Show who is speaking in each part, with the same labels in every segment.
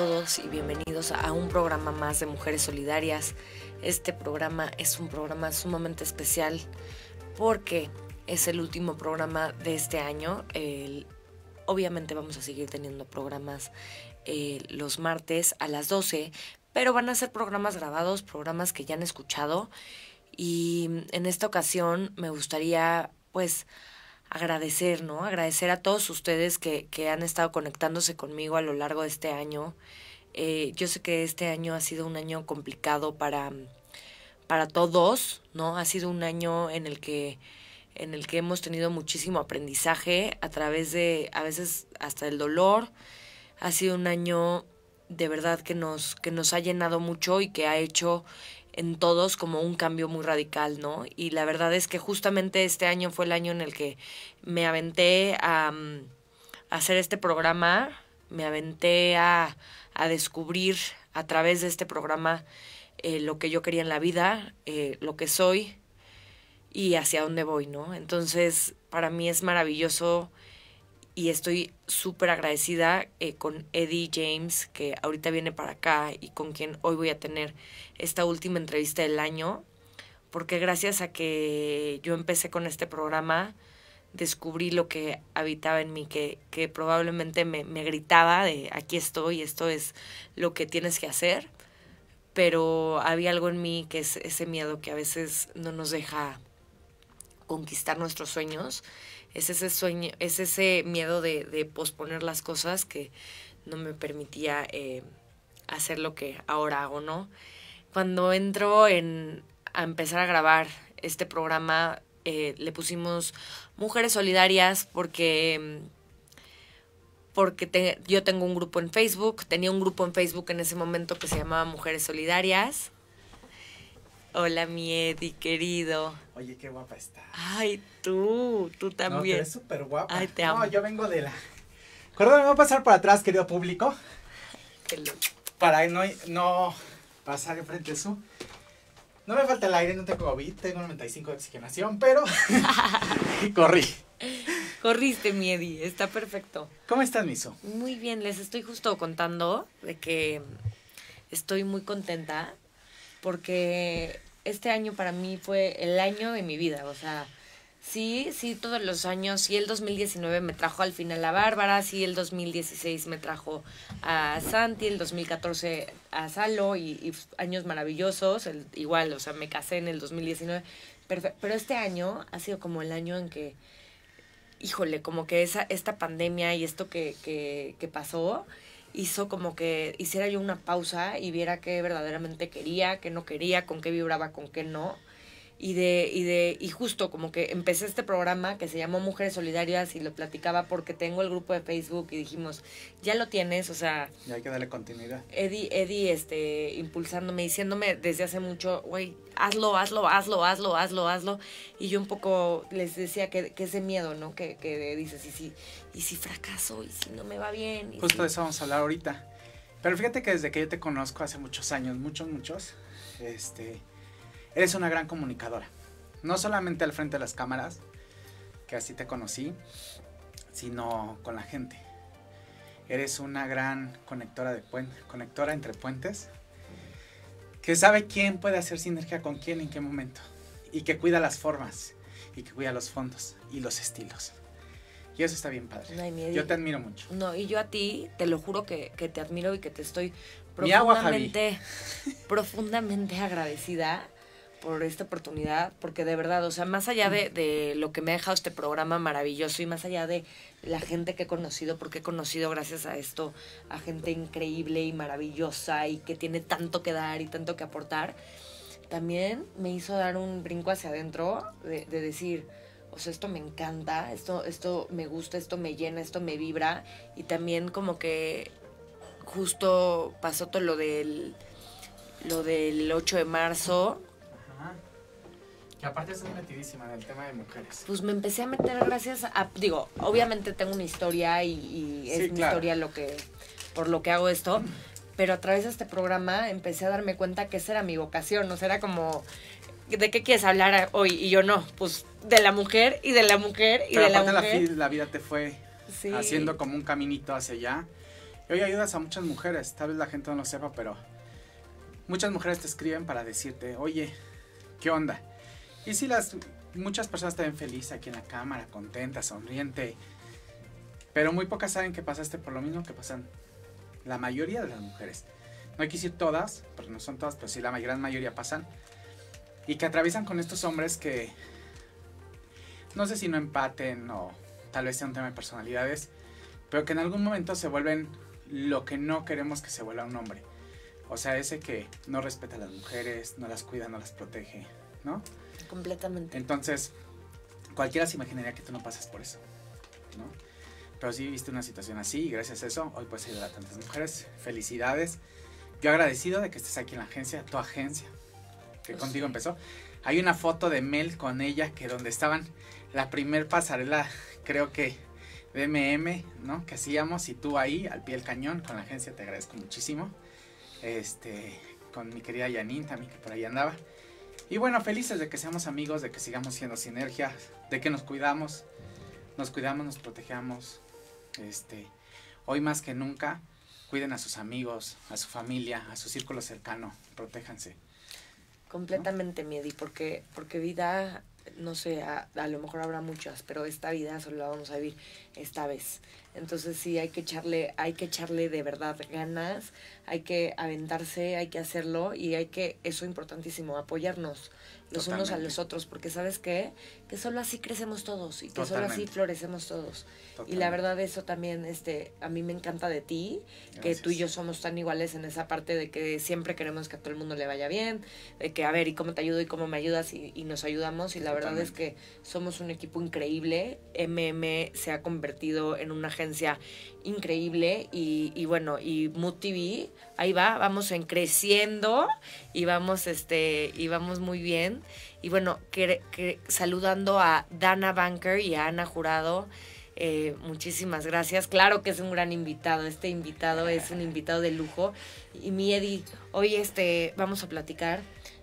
Speaker 1: Todos y bienvenidos a un programa más de Mujeres Solidarias. Este programa es un programa sumamente especial porque es el último programa de este año. Obviamente vamos a seguir teniendo programas eh, los martes a las 12, pero van a ser programas grabados, programas que ya han escuchado. Y en esta ocasión me gustaría pues agradecer, ¿no? Agradecer a todos ustedes que, que han estado conectándose conmigo a lo largo de este año. Eh, yo sé que este año ha sido un año complicado para, para todos, ¿no? Ha sido un año en el que en el que hemos tenido muchísimo aprendizaje a través de a veces hasta el dolor. Ha sido un año de verdad que nos que nos ha llenado mucho y que ha hecho en todos como un cambio muy radical, ¿no? Y la verdad es que justamente este año fue el año en el que me aventé a, mm, hacer este programa, me aventé a, a descubrir a través de este programa eh, lo que yo quería en la vida, eh, lo que soy y hacia dónde voy, ¿no? Entonces, para mí es maravilloso y estoy súper agradecida eh, con Eddie James, que ahorita viene para acá y con quien hoy voy a tener esta última entrevista del año, porque gracias a que yo empecé con este programa, descubrí lo que habitaba en mí, que, que probablemente me, me gritaba de aquí estoy, esto es lo que tienes que hacer, pero había algo en mí que es ese miedo que a veces no nos deja conquistar nuestros sueños, es ese sueño, es ese miedo de, posponer las cosas que no me permitía eh, hacer lo que ahora hago, ¿no? Cuando entro en, a empezar a grabar este programa, eh, le pusimos Mujeres Solidarias porque, porque te- yo tengo un grupo en Facebook, tenía un grupo en Facebook en ese momento que se llamaba Mujeres Solidarias. Hola, mi Eddie, querido.
Speaker 2: Oye, qué guapa está.
Speaker 1: Ay, tú, tú
Speaker 2: No,
Speaker 1: también.
Speaker 2: ves súper guapa.
Speaker 1: Ay, te amo.
Speaker 2: No, yo vengo de la... Acuérdame, me voy a pasar por atrás, querido público,
Speaker 1: Qué lo-
Speaker 2: para no, no pasar enfrente de su... No me falta el aire, no tengo COVID, tengo 95 de oxigenación, pero... y corrí.
Speaker 1: Corriste, mi Eddie, está perfecto.
Speaker 2: ¿Cómo estás, Miso?
Speaker 1: Muy bien, les estoy justo contando de que estoy muy contenta porque este año para mí fue el año de mi vida, o sea, sí, sí, todos los años, sí, el 2019 me trajo al final a Bárbara, sí, el 2016 me trajo a Santi, el 2014 a Salo y, y años maravillosos, igual, o sea, me casé en el 2019, perfe- pero este año ha sido como el año en que híjole, como que esa, esta pandemia y esto que, que, que pasó hizo como que hiciera yo una pausa y viera qué verdaderamente quería, qué no quería, con qué vibraba, con qué no. Y de, y de, y justo como que empecé este programa que se llamó Mujeres Solidarias y lo platicaba porque tengo el grupo de Facebook y dijimos, ya lo tienes, o sea,
Speaker 2: Ya hay que darle continuidad.
Speaker 1: Eddie, Eddie, este, impulsándome, diciéndome desde hace mucho, güey, hazlo, hazlo, hazlo, hazlo, hazlo, hazlo. Y yo un poco les decía que, que ese miedo, ¿no? Que, que dices, y si, y si fracaso, y si no me va bien.
Speaker 2: Justo
Speaker 1: si-
Speaker 2: de eso vamos a hablar ahorita. Pero fíjate que desde que yo te conozco hace muchos años, muchos, muchos, este, eres una gran comunicadora. No solamente al frente de las cámaras, que así te conocí, sino con la gente. Eres una gran conectora de puen- conectora entre puentes, que sabe quién puede hacer sinergia con quién en qué momento, y que cuida las formas, y que cuida los fondos y los estilos. Y eso está bien padre.
Speaker 1: Eddie.
Speaker 2: Yo te admiro mucho.
Speaker 1: No, y yo a ti, te lo juro que, que te admiro y que te estoy
Speaker 2: agua,
Speaker 1: profundamente, profundamente agradecida por esta oportunidad, porque de verdad, o sea, más allá de, de lo que me ha dejado este programa maravilloso y más allá de la gente que he conocido, porque he conocido gracias a esto a gente increíble y maravillosa y que tiene tanto que dar y tanto que aportar, también me hizo dar un brinco hacia adentro de, de decir, o sea, esto me encanta, esto, esto me gusta, esto me llena, esto me vibra. Y también como que justo pasó todo lo del lo del 8 de marzo.
Speaker 2: Que aparte estás metidísima en el tema de mujeres.
Speaker 1: pues me empecé a meter gracias a, digo, obviamente tengo una historia y, y es
Speaker 2: Sí,
Speaker 1: mi
Speaker 2: claro.
Speaker 1: historia lo que, por lo que hago esto, pero a través de este programa empecé a darme cuenta que esa era mi vocación, o sea, era como, ¿de qué quieres hablar hoy? Y yo no, pues de la mujer y de la mujer y
Speaker 2: Pero
Speaker 1: de la
Speaker 2: la,
Speaker 1: mujer.
Speaker 2: fi- la vida te fue
Speaker 1: Sí.
Speaker 2: haciendo como un caminito hacia allá. Y hoy ayudas a muchas mujeres, tal vez la gente no lo sepa, pero muchas mujeres te escriben para decirte, oye, ¿qué onda? Y si las muchas personas te ven aquí en la cámara, contenta, sonriente, pero muy pocas saben que pasaste por lo mismo que pasan la mayoría de las mujeres. No hay que decir todas, porque no son todas, pero sí la gran mayoría pasan. Y que atraviesan con estos hombres que no sé si no empaten o tal vez sea un tema de personalidades, pero que en algún momento se vuelven lo que no queremos que se vuelva un hombre. O sea, ese que no respeta a las mujeres, no las cuida, no las protege, ¿no?
Speaker 1: Completamente.
Speaker 2: Entonces, cualquiera se imaginaría que tú no pasas por eso, ¿no? Pero sí viste una situación así y gracias a eso hoy puedes ayudar a tantas mujeres. Felicidades. Yo agradecido de que estés aquí en la agencia, tu agencia, que
Speaker 1: Pues
Speaker 2: contigo
Speaker 1: sí.
Speaker 2: empezó. Hay una foto de Mel con ella que donde estaban la primer pasarela, creo que de MM, ¿no? Que hacíamos y tú ahí al pie del cañón con la agencia, te agradezco muchísimo. Este, con mi querida Janine también que por ahí andaba. Y bueno, felices de que seamos amigos, de que sigamos siendo sinergia, de que nos cuidamos, nos cuidamos, nos protegemos. Este, hoy más que nunca, cuiden a sus amigos, a su familia, a su círculo cercano, protéjanse.
Speaker 1: Completamente, Miedi, porque, porque vida, no sé, a, a lo mejor habrá muchas, pero esta vida solo la vamos a vivir esta vez. Entonces sí hay que echarle, hay que echarle de verdad ganas, hay que aventarse, hay que hacerlo y hay que, eso importantísimo, apoyarnos los unos a
Speaker 2: Totalmente.
Speaker 1: los otros, porque sabes qué, que solo así crecemos todos y que solo así
Speaker 2: Totalmente.
Speaker 1: florecemos todos. Y
Speaker 2: Totalmente.
Speaker 1: la verdad eso también, este, a mí me encanta de ti, que tú y yo somos tan iguales en esa parte de que siempre queremos que a todo el mundo le vaya bien, de que a ver, ¿y cómo te ayudo y cómo me ayudas? Y, y nos ayudamos y la verdad es que somos un equipo increíble. MM se ha convertido en una agencia increíble y, y bueno, y Mood TV, ahí va, vamos en creciendo y vamos, este, y vamos muy bien. Y bueno, que, que- saludando a Dana Banker y a Ana Jurado. eh, muchísimas gracias. Claro que es un gran invitado. Este invitado es un invitado de lujo. Y mi Eddie, hoy este, vamos a platicar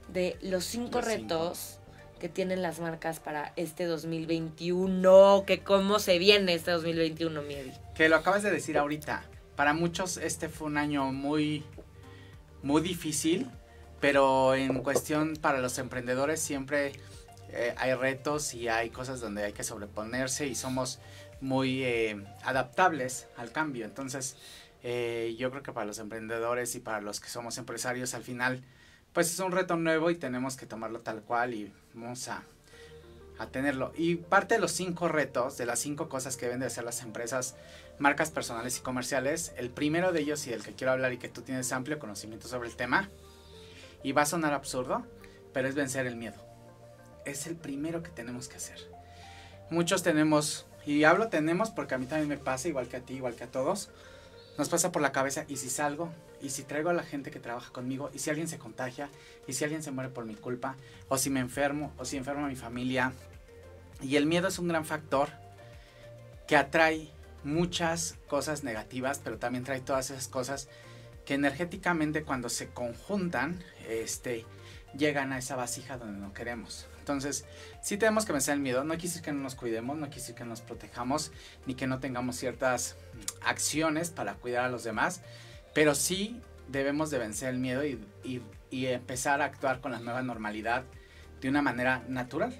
Speaker 1: de los cinco
Speaker 2: Los cinco.
Speaker 1: Que tienen las marcas para este 2021. Que cómo se viene este 2021, mi Eddie.
Speaker 2: Que lo acabas de decir ahorita. Para muchos este fue un año muy, muy difícil, pero en cuestión para los emprendedores siempre eh, hay retos y hay cosas donde hay que sobreponerse y somos muy eh, adaptables al cambio. Entonces, eh, yo creo que para los emprendedores y para los que somos empresarios, al final, pues es un reto nuevo y tenemos que tomarlo tal cual y vamos a, a tenerlo. Y parte de los cinco retos, de las cinco cosas que deben de hacer las empresas, marcas personales y comerciales, el primero de ellos y del que quiero hablar y que tú tienes amplio conocimiento sobre el tema, y va a sonar absurdo, pero es vencer el miedo. Es el primero que tenemos que hacer. Muchos tenemos, y hablo tenemos porque a mí también me pasa, igual que a ti, igual que a todos, nos pasa por la cabeza, ¿y si salgo? ¿Y si traigo a la gente que trabaja conmigo? ¿Y si alguien se contagia? ¿Y si alguien se muere por mi culpa? ¿O si me enfermo? ¿O si enfermo a mi familia? Y el miedo es un gran factor que atrae muchas cosas negativas, pero también trae todas esas cosas que energéticamente cuando se conjuntan, este, llegan a esa vasija donde no queremos. Entonces, sí tenemos que vencer el miedo. No quiere decir que no nos cuidemos, no quiere decir que nos protejamos, ni que no tengamos ciertas mm, acciones para cuidar a los demás, pero sí debemos de vencer el miedo y, y- y empezar a actuar con la nueva normalidad de una manera natural.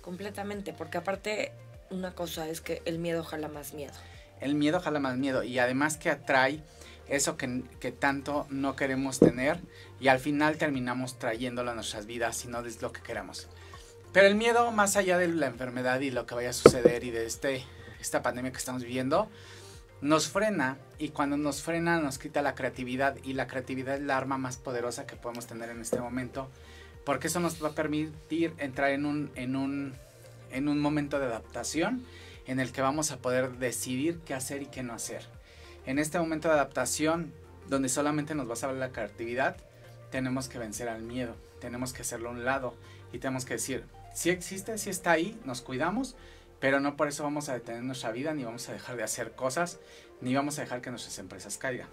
Speaker 1: Completamente, porque aparte una cosa es que el miedo jala más miedo.
Speaker 2: El miedo jala más miedo y además que atrae eso que, que tanto no queremos tener y al final terminamos trayéndolo a nuestras vidas y no es lo que queramos. Pero el miedo, más allá de la enfermedad y lo que vaya a suceder y de este, esta pandemia que estamos viviendo, nos frena. Y cuando nos frena nos quita la creatividad. Y la creatividad es la arma más poderosa que podemos tener en este momento. Porque eso nos va a permitir entrar en un, en un, en un momento de adaptación en el que vamos a poder decidir qué hacer y qué no hacer. En este momento de adaptación, donde solamente nos va a saber la creatividad, tenemos que vencer al miedo, tenemos que hacerlo a un lado. Y tenemos que decir, si existe, si está ahí, nos cuidamos, pero no por eso vamos a detener nuestra vida, ni vamos a dejar de hacer cosas, ni vamos a dejar que nuestras empresas caigan.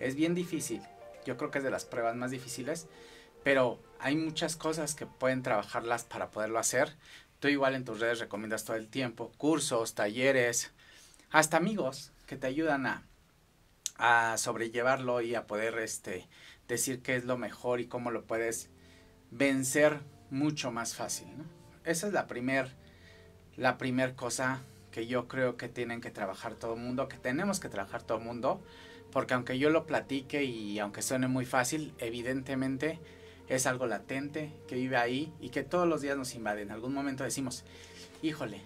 Speaker 2: Es bien difícil, yo creo que es de las pruebas más difíciles, pero hay muchas cosas que pueden trabajarlas para poderlo hacer. Tú igual en tus redes recomiendas todo el tiempo cursos, talleres, hasta amigos que te ayudan a, a sobrellevarlo y a poder este, decir qué es lo mejor y cómo lo puedes vencer mucho más fácil. ¿no? Esa es la primer, la primer cosa que yo creo que tienen que trabajar todo el mundo, que tenemos que trabajar todo el mundo, porque aunque yo lo platique y aunque suene muy fácil, evidentemente es algo latente que vive ahí y que todos los días nos invade. En algún momento decimos, híjole,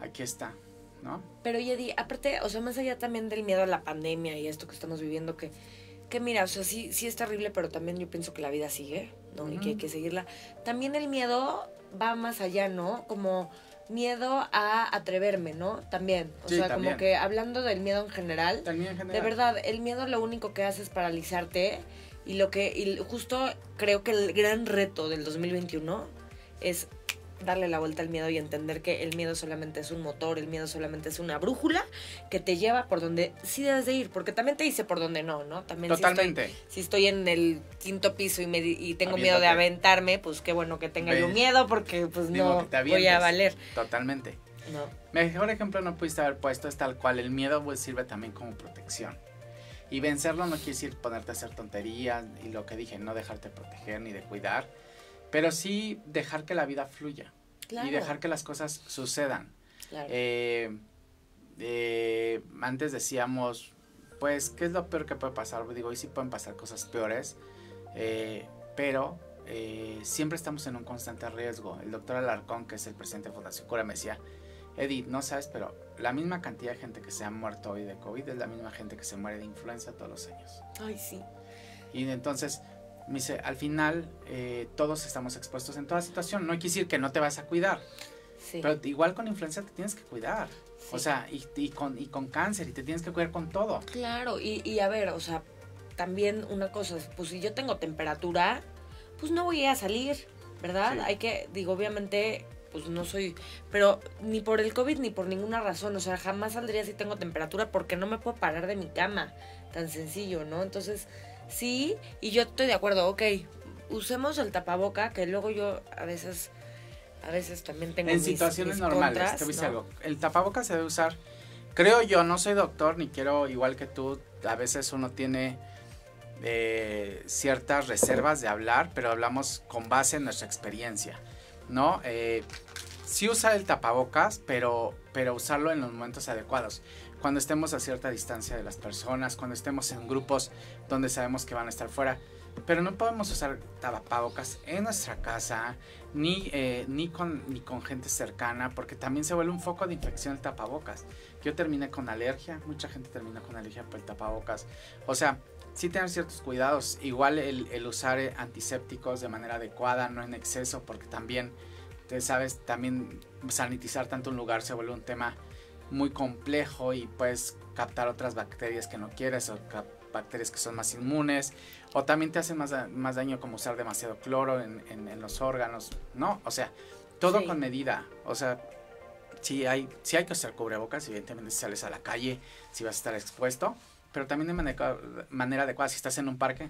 Speaker 2: aquí está, ¿no?
Speaker 1: Pero Yedi, aparte, o sea, más allá también del miedo a la pandemia y esto que estamos viviendo, que, que mira, o sea, sí, sí es terrible, pero también yo pienso que la vida sigue, ¿no? Y que hay que seguirla. También el miedo va más allá, ¿no? Como miedo a atreverme, ¿no? También. O sea, como que hablando del miedo en general,
Speaker 2: También en general.
Speaker 1: de verdad, el miedo lo único que hace es paralizarte y lo que y justo creo que el gran reto del 2021 es darle la vuelta al miedo y entender que el miedo solamente es un motor, el miedo solamente es una brújula que te lleva por donde sí debes de ir, porque también te dice por donde no, ¿no? También
Speaker 2: Totalmente.
Speaker 1: Si, estoy, si estoy en el quinto piso y, me, y tengo miedo de aventarme, pues qué bueno que tenga yo miedo porque pues no voy a valer.
Speaker 2: Totalmente.
Speaker 1: No.
Speaker 2: Mejor ejemplo no pudiste haber puesto es tal cual, el miedo pues, sirve también como protección. Y vencerlo no quiere decir ponerte a hacer tonterías y lo que dije, no dejarte proteger ni de cuidar, pero sí dejar que la vida fluya
Speaker 1: Claro.
Speaker 2: y dejar que las cosas sucedan.
Speaker 1: Claro.
Speaker 2: Eh, eh, antes decíamos, pues, ¿qué es lo peor que puede pasar? Digo, hoy sí pueden pasar cosas peores, eh, pero siempre estamos en un constante riesgo. El doctor Alarcón, que es el presidente de Fundación Cura, me decía, Eddie, no sabes, pero la misma cantidad de gente que se ha muerto hoy de COVID es la misma gente que se muere de influenza todos los años.
Speaker 1: Ay, sí.
Speaker 2: Y entonces, me dice, al final eh, todos estamos expuestos en toda situación. No hay que decir que no te vas a cuidar,
Speaker 1: Sí.
Speaker 2: pero igual con influenza te tienes que cuidar. O sea, y, y con, y con cáncer, y te tienes que cuidar con todo.
Speaker 1: Claro, y, y a ver, o sea, también una cosa, es, pues si yo tengo temperatura, pues no voy a salir, ¿verdad?
Speaker 2: Sí.
Speaker 1: Hay que, digo, obviamente, pues no soy, pero ni por el COVID ni por ninguna razón, o sea, jamás saldría si tengo temperatura porque no me puedo parar de mi cama, tan sencillo, ¿no? Entonces, sí, y yo estoy de acuerdo, ok, usemos el tapaboca, que luego yo a veces, a veces también tengo
Speaker 2: En
Speaker 1: mis-
Speaker 2: situaciones
Speaker 1: mis
Speaker 2: normales,
Speaker 1: contras,
Speaker 2: te voy algo. El tapabocas se debe usar, creo yo, no soy doctor, ni quiero, igual que tú, a veces uno tiene eh, ciertas reservas de hablar, pero hablamos con base en nuestra experiencia, ¿no? Eh, sí usar el tapabocas, pero, pero usarlo en los momentos adecuados. Cuando estemos a cierta distancia de las personas, cuando estemos en grupos donde sabemos que van a estar fuera. Pero no podemos usar tapabocas en nuestra casa, ni, eh, ni, con, ni con gente cercana, porque también se vuelve un foco de infección el tapabocas. Yo terminé con alergia, mucha gente termina con alergia por el tapabocas. O sea, sí tener ciertos cuidados. Igual el, el usar eh, antisépticos de manera adecuada, no en exceso, porque también, te sabes, también sanitizar tanto un lugar se vuelve un tema muy complejo y puedes captar otras bacterias que no quieres o bacterias que son más inmunes o también te hacen más, da- más daño como usar demasiado cloro en, en- en los órganos, ¿no? O sea, todo
Speaker 1: Sí.
Speaker 2: con medida, o sea, sí hay, sí hay que usar cubrebocas, evidentemente si sales a la calle, si vas a estar expuesto, pero también de manera, manera adecuada, si estás en un parque,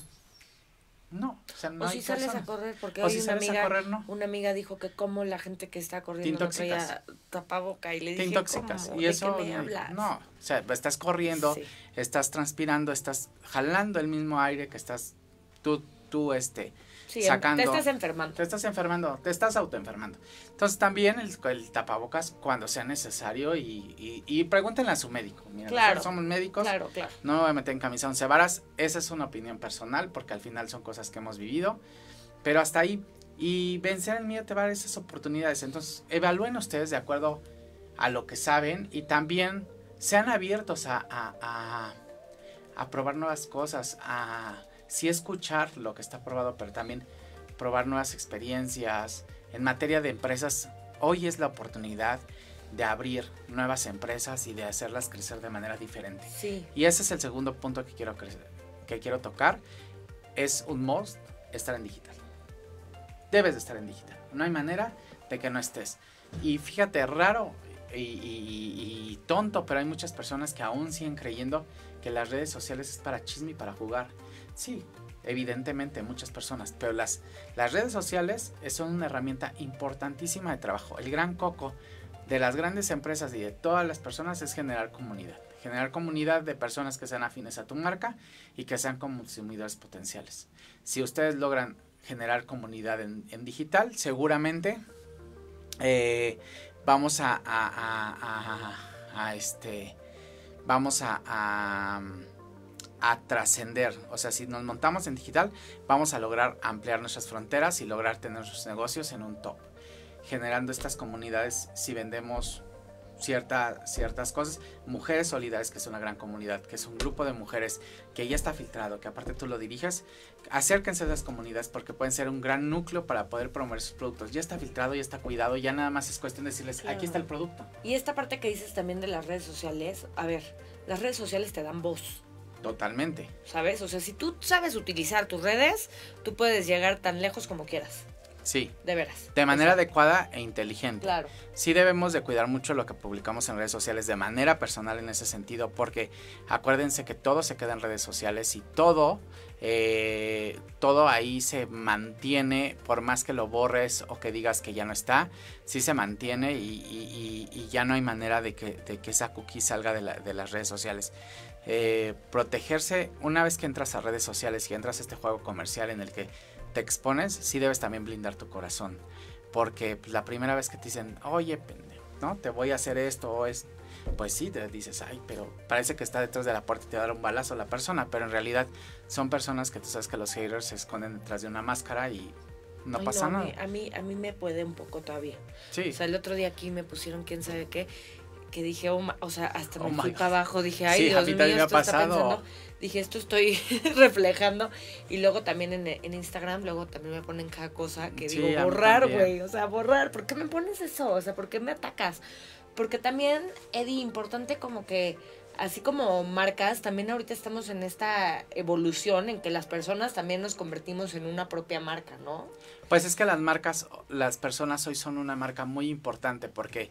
Speaker 2: no, o sea, no
Speaker 1: o
Speaker 2: hay
Speaker 1: si sales a
Speaker 2: personas.
Speaker 1: correr, porque
Speaker 2: O
Speaker 1: hoy
Speaker 2: si
Speaker 1: una amiga,
Speaker 2: correr, no.
Speaker 1: una amiga dijo que como la gente que está corriendo no traía tapaboca y le
Speaker 2: te
Speaker 1: dije,
Speaker 2: intoxicas
Speaker 1: ¿cómo?
Speaker 2: y
Speaker 1: ¿De
Speaker 2: eso
Speaker 1: qué me
Speaker 2: no-
Speaker 1: hablas?
Speaker 2: no, o sea, estás corriendo,
Speaker 1: Sí.
Speaker 2: estás transpirando, estás jalando el mismo aire que estás tú tú este
Speaker 1: Sí,
Speaker 2: sacando
Speaker 1: te estás enfermando.
Speaker 2: te estás enfermando, te estás autoenfermando. Entonces también el, el tapabocas cuando sea necesario y, y, y pregúntenle a su médico. Mira,
Speaker 1: Claro.
Speaker 2: somos médicos,
Speaker 1: Claro, claro.
Speaker 2: no me voy a meter en camisa once varas. Esa es una opinión personal porque al final son cosas que hemos vivido. Pero hasta ahí. Y vencer el miedo te va a dar esas oportunidades. Entonces evalúen ustedes de acuerdo a lo que saben y también sean abiertos a, a, a, a probar nuevas cosas, a sí escuchar lo que está probado, pero también probar nuevas experiencias. En materia de empresas, hoy es la oportunidad de abrir nuevas empresas y de hacerlas crecer de manera diferente.
Speaker 1: Sí,
Speaker 2: Y ese es el segundo punto que quiero, que quiero tocar. Es un must estar en digital. Debes de estar en digital. No hay manera de que no estés. Y fíjate, raro y, y- y tonto, pero hay muchas personas que aún siguen creyendo que las redes sociales es para chisme y para jugar. Sí, evidentemente muchas personas, pero las, las redes sociales son una herramienta importantísima de trabajo. El gran coco de las grandes empresas y de todas las personas es generar comunidad, generar comunidad de personas que sean afines a tu marca y que sean consumidores potenciales. Si ustedes logran generar comunidad en, digital, seguramente eh, vamos a, a, este vamos a, a trascender. O sea, si nos montamos en digital, vamos a lograr ampliar nuestras fronteras y lograr tener nuestros negocios en un top. Generando estas comunidades, si vendemos cierta, ciertas cosas. Mujeres Solidarias, que es una gran comunidad, que es un grupo de mujeres que ya está filtrado, que aparte tú lo diriges, acérquense a esas comunidades porque pueden ser un gran núcleo para poder promover sus productos. Ya está filtrado, ya está cuidado, ya nada más es cuestión de decirles, aquí está el producto.
Speaker 1: Y esta parte que dices también de las redes sociales, a ver, las redes sociales te dan voz.
Speaker 2: Totalmente.
Speaker 1: ¿Sabes? O sea, si tú sabes utilizar tus redes, tú puedes llegar tan lejos como quieras.
Speaker 2: Sí.
Speaker 1: De veras.
Speaker 2: De manera adecuada e inteligente.
Speaker 1: Claro.
Speaker 2: Sí debemos de cuidar mucho lo que publicamos en redes sociales de manera personal en ese sentido, porque acuérdense que todo se queda en redes sociales y todo, eh, todo ahí se mantiene, por más que lo borres o que digas que ya no está, sí se mantiene y, ya no hay manera de que, esa cookie salga de, las redes sociales. Eh, protegerse una vez que entras a redes sociales y entras a este juego comercial en el que te expones, sí debes también blindar tu corazón. Porque pues, la primera vez que te dicen, oye, pendejo, ¿no? Te voy a hacer esto o es... Pues sí, te dices, ay, pero parece que está detrás de la puerta y te va a dar un balazo a la persona, pero en realidad son personas que tú sabes que los haters se esconden detrás de una máscara y no pasa nada.
Speaker 1: A mí, a mí, me puede un poco todavía.
Speaker 2: Sí.
Speaker 1: O sea, el otro día aquí me pusieron quién sabe qué, que dije, oh, o sea, hasta me oh fui para abajo, dije, ay, Dios mío, esto está pensando dije, esto estoy reflejando. Y luego también en, Instagram, luego también me ponen cada cosa que digo, borrar, güey. O sea, borrar. ¿Por qué me pones eso? O sea, ¿por qué me atacas? Porque también, Eddie, importante como que, así como marcas, también ahorita estamos en esta evolución en que las personas también nos convertimos en una propia marca, ¿no?
Speaker 2: Pues es que las marcas, las personas hoy son una marca muy importante porque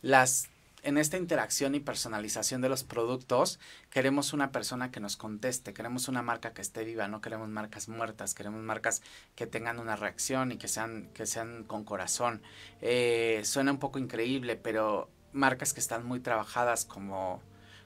Speaker 2: las en esta interacción y personalización de los productos, queremos una persona que nos conteste, queremos una marca que esté viva, no queremos marcas muertas, queremos marcas que tengan una reacción y que sean, que sean con corazón. Eh, suena un poco increíble, pero marcas que están muy trabajadas como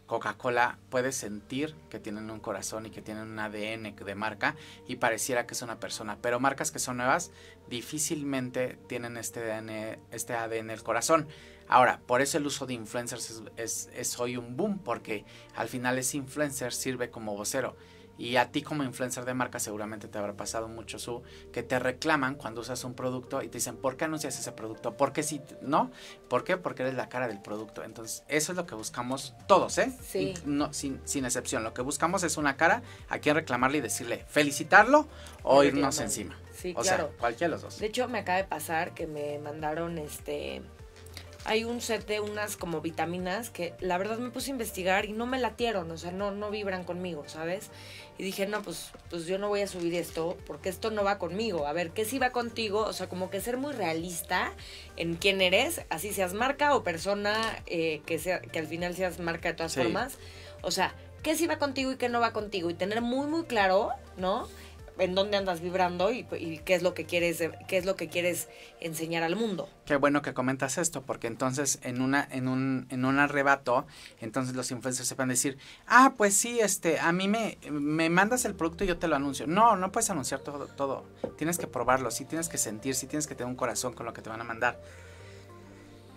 Speaker 2: Coca-Cola puedes sentir que tienen un corazón y que tienen un ADN de marca y pareciera que es una persona, pero marcas que son nuevas difícilmente tienen este ADN, este ADN el corazón. Ahora, por eso el uso de influencers es, hoy un boom, porque al final ese influencer sirve como vocero. Y a ti como influencer de marca seguramente te habrá pasado mucho su que te reclaman cuando usas un producto y te dicen, ¿por qué anuncias ese producto? ¿Por qué si no? ¿Por qué? Porque eres la cara del producto. Entonces, eso es lo que buscamos todos, ¿eh?
Speaker 1: Sí.
Speaker 2: no, sin, sin excepción. Lo que buscamos es una cara a quien reclamarle y decirle, felicitarlo o irnos encima.
Speaker 1: Sí,
Speaker 2: o
Speaker 1: claro.
Speaker 2: sea, cualquiera de los dos.
Speaker 1: De hecho, me acaba de pasar que me mandaron este hay un set de unas como vitaminas que la verdad me puse a investigar y no me latieron, o sea, no, no vibran conmigo, ¿sabes? Y dije, no, pues, pues yo no voy a subir esto porque esto no va conmigo. A ver, ¿qué sí va contigo? O sea, como que ser muy realista en quién eres, así seas marca o persona eh, que, sea, que al final seas marca de todas formas. O sea, ¿qué sí va contigo y qué no va contigo? Y tener muy, muy claro, ¿no? En dónde andas vibrando y, qué es lo que quieres qué es lo que quieres enseñar al mundo.
Speaker 2: Qué bueno que comentas esto, porque entonces en una en un en un arrebato, entonces los influencers se a decir, "Ah, pues sí, este, a mí me me mandas el producto y yo te lo anuncio." No, no puedes anunciar todo todo. Tienes que probarlo, sí tienes que sentir, sí tienes que tener un corazón con lo que te van a mandar.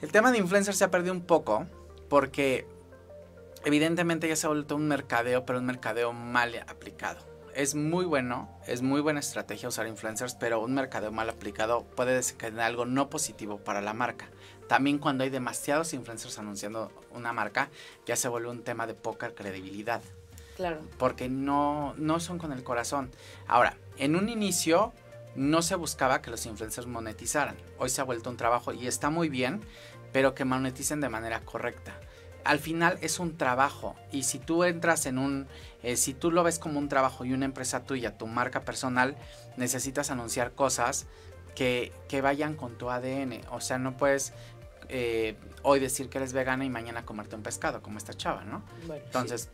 Speaker 2: El tema de influencers se ha perdido un poco porque evidentemente ya se ha vuelto un mercadeo, pero un mercadeo mal aplicado es muy bueno, es muy buena estrategia usar influencers, pero un mercadeo mal aplicado puede desencadenar algo no positivo para la marca. También cuando hay demasiados influencers anunciando una marca, ya se vuelve un tema de poca credibilidad.
Speaker 1: Claro.
Speaker 2: Porque no, no son con el corazón. Ahora, en un inicio no se buscaba que los influencers monetizaran. Hoy se ha vuelto un trabajo y está muy bien, pero que moneticen de manera correcta al final es un trabajo y si tú entras en un, eh, si tú lo ves como un trabajo y una empresa tuya, tu marca personal, necesitas anunciar cosas que, que vayan con tu ADN. O sea, no puedes eh, hoy decir que eres vegana y mañana comerte un pescado, como esta chava, ¿no? Entonces,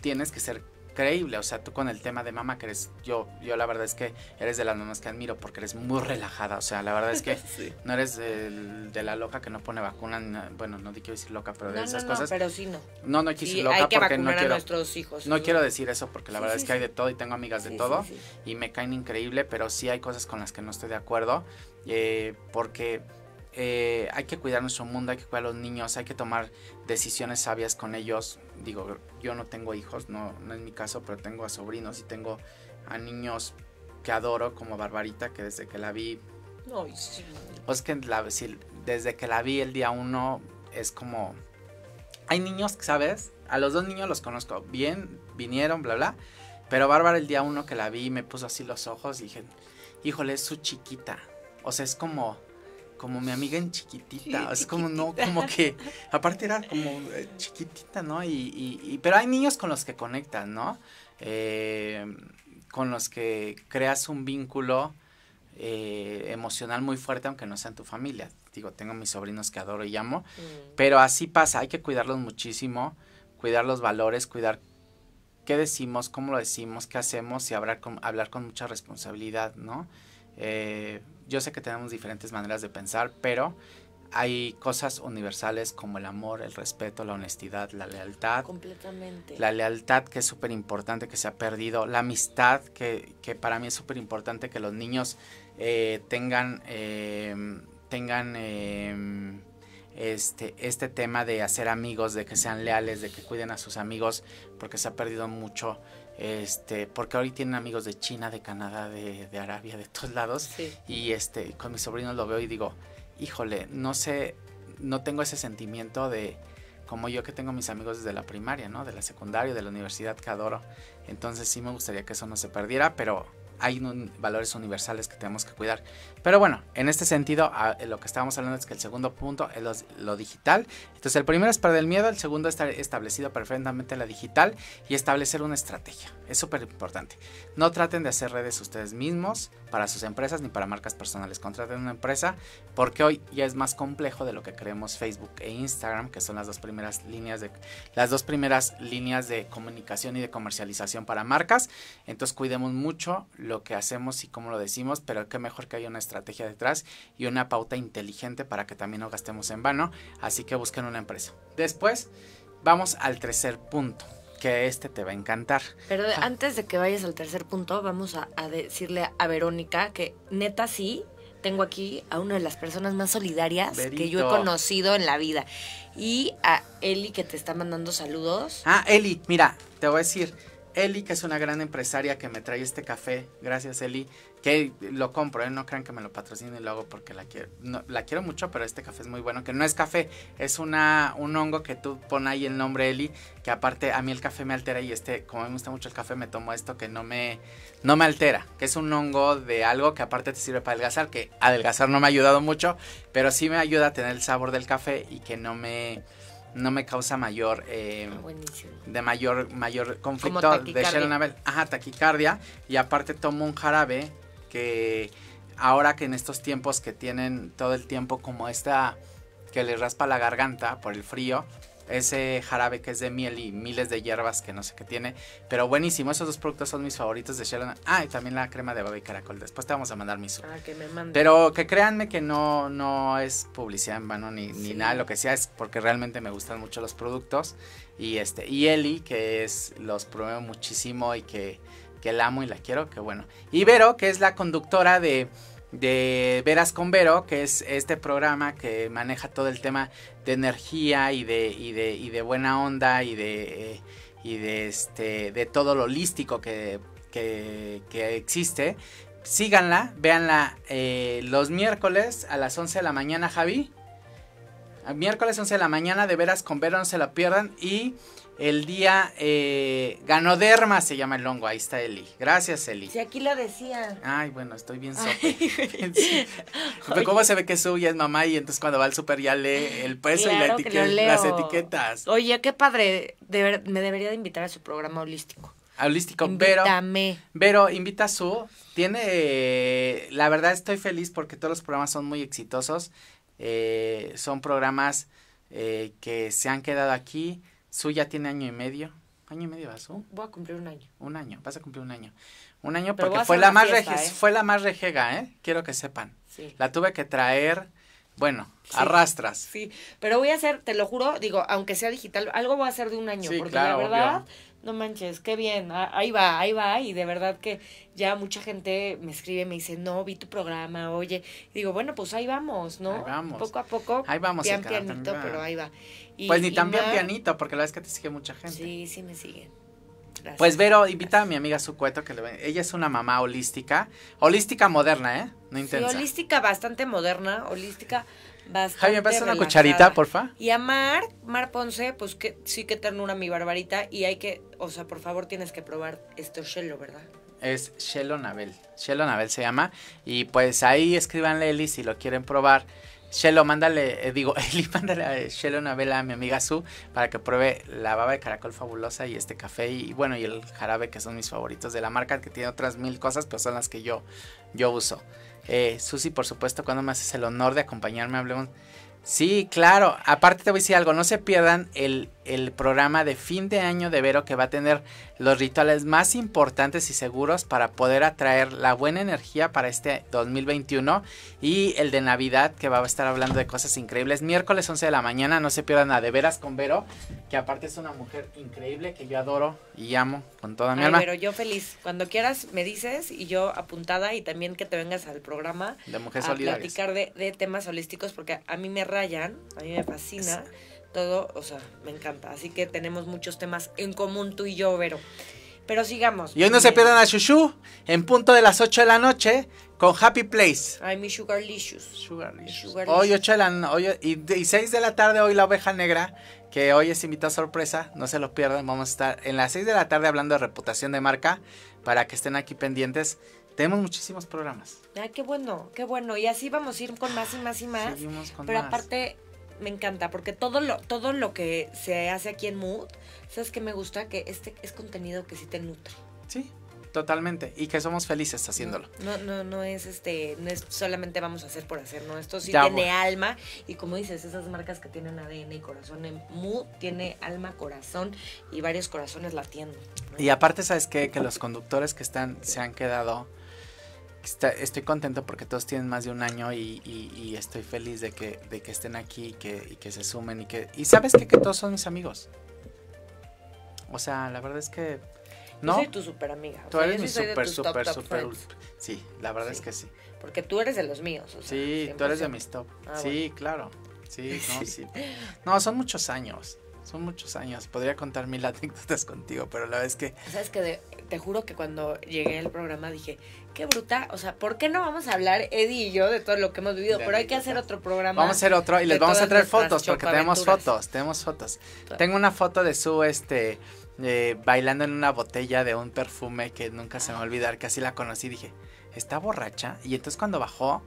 Speaker 2: tienes que ser increíble, o sea, tú con el tema de mamá que eres, yo, yo la verdad es que eres de las mamás que admiro porque eres muy relajada, o sea, la verdad es que no eres de la loca que no pone vacuna, bueno, no quiero decir loca, pero de esas cosas.
Speaker 1: pero sí no.
Speaker 2: No, no quiero decir loca porque no quiero. nuestros hijos. No quiero decir eso porque la verdad es que hay de todo y tengo amigas de todo y me caen increíble, pero sí hay cosas con las que no estoy de acuerdo, eh, porque eh, hay que cuidar nuestro mundo, hay que cuidar a los niños, hay que tomar decisiones sabias con ellos. Digo, yo no tengo hijos, no, no es mi caso, pero tengo a sobrinos y tengo a niños que adoro, como Barbarita, que desde que la vi...
Speaker 1: No, sí.
Speaker 2: Pues que la, desde que la vi el día uno es como... Hay niños, ¿sabes? A los dos niños los conozco bien, vinieron, bla, bla. Pero Bárbara el día uno que la vi me puso así los ojos y dije, híjole, es su chiquita. O sea, es como como mi amiga en chiquitita, es como no, como que, aparte era como eh, chiquitita, ¿no? Y, y, pero hay niños con los que conectan, ¿no? Eh, con los que creas un vínculo eh, emocional muy fuerte, aunque no sea en tu familia. Digo, tengo mis sobrinos que adoro y amo, mm. pero así pasa, hay que cuidarlos muchísimo, cuidar los valores, cuidar qué decimos, cómo lo decimos, qué hacemos y hablar con, hablar con mucha responsabilidad, ¿no? Eh, yo sé que tenemos diferentes maneras de pensar, pero hay cosas universales como el amor, el respeto, la honestidad, la lealtad.
Speaker 1: Completamente.
Speaker 2: La lealtad que es súper importante que se ha perdido, la amistad que, que para mí es súper importante que los niños eh, tengan, em, tengan em, este, este tema de hacer amigos, de que sean leales, de que cuiden a sus amigos, porque se ha perdido mucho este, porque ahorita tienen amigos de China, de Canadá, de, de Arabia, de todos lados. Y este, con mis sobrinos lo veo y digo, híjole, no sé, no tengo ese sentimiento de como yo que tengo mis amigos desde la primaria, ¿no? De la secundaria, de la universidad que adoro. Entonces sí me gustaría que eso no se perdiera, pero hay valores universales que tenemos que cuidar. Pero bueno, en este sentido, lo que estábamos hablando es que el segundo punto es lo, digital. Entonces, el primero es perder el miedo, el segundo es establecido perfectamente la digital y establecer una estrategia. Es súper importante. No traten de hacer redes ustedes mismos para sus empresas ni para marcas personales. Contraten una empresa porque hoy ya es más complejo de lo que creemos Facebook e Instagram, que son las dos primeras líneas de las dos primeras líneas de comunicación y de comercialización para marcas. Entonces, cuidemos mucho que hacemos y cómo lo decimos, pero qué mejor que haya una estrategia detrás y una pauta inteligente para que también no gastemos en vano. Así que busquen una empresa. Después, vamos al tercer punto que este te va a encantar.
Speaker 1: Pero antes de que vayas al tercer punto, vamos a, decirle a Verónica que neta sí, tengo aquí a una de las personas más solidarias que yo he conocido en la vida. Y a Eli que te está mandando saludos.
Speaker 2: Ah, Eli, mira, te voy a decir, Eli, que es una gran empresaria que me trae este café, gracias Eli, que lo compro, ¿eh? no crean que me lo patrocine y lo hago porque la quiero, la quiero mucho, pero este café es muy bueno, que no es café, es una, un hongo que tú pones ahí el nombre Eli, que aparte a mí el café me altera y este, como me gusta mucho el café, me tomo esto que no me, no me altera, que es un hongo de algo que aparte te sirve para adelgazar, que adelgazar no me ha ayudado mucho, pero sí me ayuda a tener el sabor del café y que no me no me causa mayor eh, ah, de mayor mayor conflicto de Sheldon ajá taquicardia. Y aparte tomo un jarabe que ahora que en estos tiempos que tienen todo el tiempo como esta que les raspa la garganta por el frío ese jarabe que es de miel y miles de hierbas que no sé qué tiene, pero buenísimo, esos dos productos son mis favoritos de Sheldon. Ah, y también la crema de baba y caracol, después te vamos a mandar mis.
Speaker 1: Ah, que me manden.
Speaker 2: Pero que créanme que no, no es publicidad en vano ni, ni nada, lo que sea, es porque realmente me gustan mucho los productos. Y este, y Eli, que es, los promuevo muchísimo y que, que la amo y la quiero, que bueno. Y Vero, que es la conductora de de Veras con Vero, que es este programa que maneja todo el tema de energía y de, y de, y de buena onda y de, y de, este, de todo lo holístico que, que, que existe. Síganla, véanla eh, los miércoles a las 11 de la mañana, Javi. Miércoles 11 de la mañana, de Veras con Vero, no se la pierdan. Y el día eh, Ganoderma se llama el hongo. Ahí está Eli. Gracias, Eli.
Speaker 1: Sí, aquí lo decía.
Speaker 2: Ay, bueno, estoy bien sope. ¿Cómo se ve que suya es mamá y entonces cuando va al súper ya lee el peso y la las etiquetas?
Speaker 1: Oye, qué padre. me debería de invitar a su programa holístico.
Speaker 2: Holístico, pero Vero, invita a su. Tiene. la verdad, estoy feliz porque todos los programas son muy exitosos. Eh, son programas eh, que se han quedado aquí Su ya tiene año y medio. Año y medio vas,
Speaker 1: Voy a cumplir un año.
Speaker 2: Un año, vas a cumplir un año. Un año porque fue la, más ¿eh? fue la más rejega, ¿eh? Quiero que sepan. Sí. La tuve que traer, bueno, arrastras.
Speaker 1: Sí, pero voy a hacer, te lo juro, digo, aunque sea digital, algo voy a hacer de un año, porque la verdad, no manches, qué bien, ahí va, ahí va, y de verdad que ya mucha gente me escribe, me dice, no, vi tu programa, oye, y digo, bueno, pues ahí vamos, ¿no? Ahí vamos. Poco a poco,
Speaker 2: ahí vamos,
Speaker 1: pian pianito, pero ahí va.
Speaker 2: pues ni tan bien pianito, porque la vez que te sigue mucha gente.
Speaker 1: Sí, sí me siguen.
Speaker 2: Pues Vero, invita a mi amiga Sucueto, que le, ella es una mamá holística, holística moderna, ¿eh? No intensa.
Speaker 1: Sí, holística bastante moderna, holística bastante
Speaker 2: Jaime, ¿me una cucharita, porfa?
Speaker 1: Y a Mar, Mar Ponce, pues que sí que ternura mi barbarita y hay que, o sea, por favor tienes que probar esto Shelo, ¿verdad?
Speaker 2: Es Shelo Nabel, Shelo Nabel se llama y pues ahí escríbanle Eli si lo quieren probar. Shelo, mándale, eh, digo, Eli, mándale a Shelo Nabel a mi amiga Su para que pruebe la baba de caracol fabulosa y este café y, bueno, y el jarabe que son mis favoritos de la marca, que tiene otras mil cosas, pero son las que yo, yo uso. Eh, Susi, por supuesto, cuando me haces el honor de acompañarme, hablemos. Sí, claro. Aparte te voy a decir algo, no se pierdan el, el programa de fin de año de Vero que va a tener los rituales más importantes y seguros para poder atraer la buena energía para este 2021 y el de Navidad que va a estar hablando de cosas increíbles. Miércoles 11 de la mañana, no se pierdan a de veras con Vero, que aparte es una mujer increíble que yo adoro y amo con toda mi alma.
Speaker 1: Pero yo feliz, cuando quieras me dices y yo apuntada y también que te vengas al programa
Speaker 2: de Mujeres
Speaker 1: a platicar de, de temas holísticos porque a mí me rayan, a mí me fascina todo, o sea, me encanta. Así que tenemos muchos temas en común tú y yo, Vero. Pero sigamos.
Speaker 2: Y hoy no se pierdan a Shushu en punto de las 8 de la noche con Happy Place.
Speaker 1: Ay, mi Sugarlicious.
Speaker 2: Sugarlicious. Hoy 8 de la hoy, y, y 6 de la tarde hoy la oveja negra, que hoy es invitada sorpresa, no se lo pierdan. Vamos a estar en las 6 de la tarde hablando de reputación de marca para que estén aquí pendientes. Tenemos muchísimos programas.
Speaker 1: Ay, qué bueno, qué bueno. Y así vamos a ir con más y más y más. Seguimos con Pero aparte me encanta porque todo lo, todo lo que se hace aquí en Mood, ¿sabes qué me gusta? Que este es contenido que sí te nutre.
Speaker 2: Sí, totalmente. Y que somos felices haciéndolo.
Speaker 1: No, no, no es este, no es solamente vamos a hacer por hacer, no. Esto sí tiene alma. Y como dices, esas marcas que tienen ADN y corazón en Mood tiene alma, corazón y varios corazones latiendo.
Speaker 2: Y aparte, ¿sabes qué? Que los conductores que están, se han quedado estoy contento porque todos tienen más de un año y, estoy feliz de que, de que estén aquí y que, que se sumen y que... Y sabes que, que todos son mis amigos. O sea, la verdad es que...
Speaker 1: ¿no? Yo soy tu super amiga.
Speaker 2: Tú eres mi super, super, super... Sí, la verdad es que sí.
Speaker 1: Porque tú eres de los míos.
Speaker 2: sí, tú eres de mis top. Ah, sí, claro. Sí, no, sí. No, son muchos años. Son muchos años. Podría contar mil anécdotas contigo, pero la verdad es que...
Speaker 1: Sabes que te juro que cuando llegué al programa dije, qué bruta, o sea, ¿por qué no vamos a hablar Eddie y yo de todo lo que hemos vivido? Pero hay que hacer otro programa.
Speaker 2: Vamos a hacer otro y les vamos a traer fotos porque tenemos fotos, tenemos fotos. Tengo una foto de su este eh, bailando en una botella de un perfume que nunca se me va a olvidar, que así la conocí, dije, "¿Está borracha?" Y entonces cuando bajó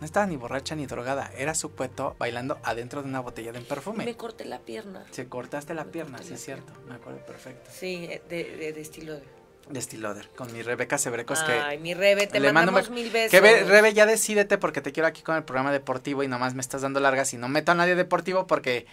Speaker 2: no estaba ni borracha ni drogada, era su cueto bailando adentro de una botella de un perfume.
Speaker 1: Me corté la pierna.
Speaker 2: Se cortaste la pierna, sí es cierto, me acuerdo perfecto.
Speaker 1: Sí, de, de, de estilo de
Speaker 2: de Stiloder con mi Rebeca Sebrecos que
Speaker 1: Ay, mi Rebe, te le mandamos mil besos. Que
Speaker 2: Rebe, ya decídete porque te quiero aquí con el programa deportivo y nomás me estás dando largas y no meto a nadie deportivo porque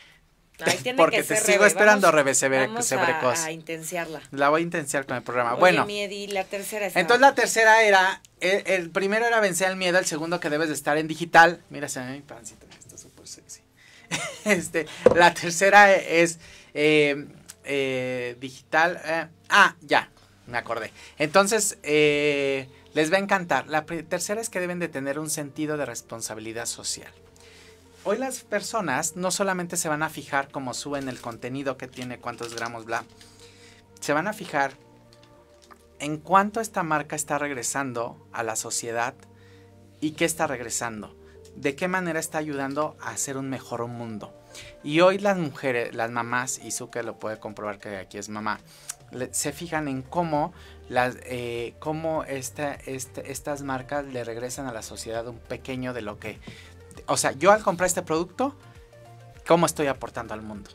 Speaker 2: porque te sigo esperando Rebe Sebrecos.
Speaker 1: A, a intenciarla.
Speaker 2: La voy a intenciar con el programa. bueno.
Speaker 1: la tercera
Speaker 2: Entonces la tercera era el, primero era vencer el miedo, el segundo que debes de estar en digital. Mira, se mi pancita, está súper sexy. este, la tercera es eh, eh, digital. Eh, ah, ya me acordé. Entonces, eh, les va a encantar. La tercera es que deben de tener un sentido de responsabilidad social. Hoy las personas no solamente se van a fijar cómo suben el contenido que tiene, cuántos gramos, bla. Se van a fijar en cuánto esta marca está regresando a la sociedad y qué está regresando. De qué manera está ayudando a hacer un mejor mundo. Y hoy las mujeres, las mamás, y que lo puede comprobar que aquí es mamá, se fijan en cómo, las, eh, cómo esta, este, estas marcas le regresan a la sociedad un pequeño de lo que... O sea, yo al comprar este producto, ¿cómo estoy aportando al mundo?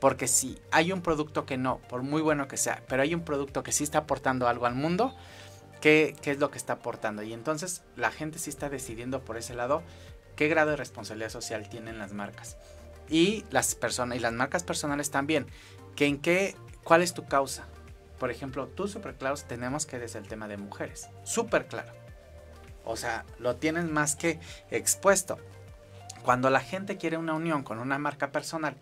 Speaker 2: Porque si hay un producto que no, por muy bueno que sea, pero hay un producto que sí está aportando algo al mundo, ¿qué, qué es lo que está aportando? Y entonces la gente sí está decidiendo por ese lado qué grado de responsabilidad social tienen las marcas. Y las personas y las marcas personales también, que en qué ¿Cuál es tu causa? Por ejemplo, tú súper claro tenemos que desde el tema de mujeres. Súper claro. O sea, lo tienes más que expuesto. Cuando la gente quiere una unión con una marca personal,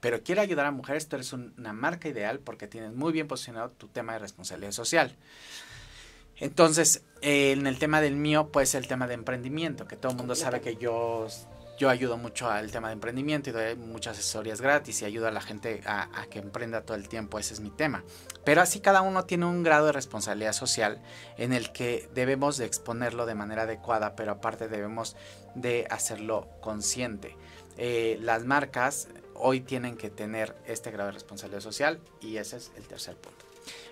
Speaker 2: pero quiere ayudar a mujeres, tú eres una marca ideal porque tienes muy bien posicionado tu tema de responsabilidad social. Entonces, en el tema del mío, pues el tema de emprendimiento, que todo el mundo sabe que yo yo ayudo mucho al tema de emprendimiento y doy muchas asesorías gratis y ayudo a la gente a, que emprenda todo el tiempo, ese es mi tema. Pero así cada uno tiene un grado de responsabilidad social en el que debemos de exponerlo de manera adecuada, pero aparte debemos de hacerlo consciente. Eh, las marcas hoy tienen que tener este grado de responsabilidad social y ese es el tercer punto.